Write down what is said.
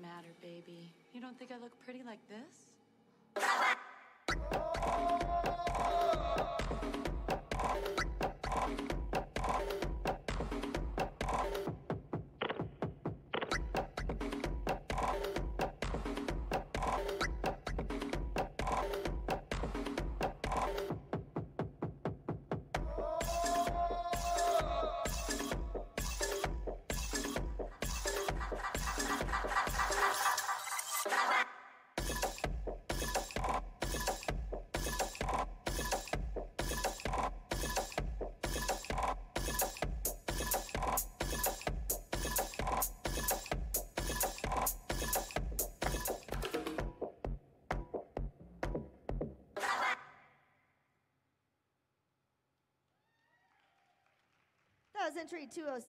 matter, baby? You don't think I look pretty like this? That was 206.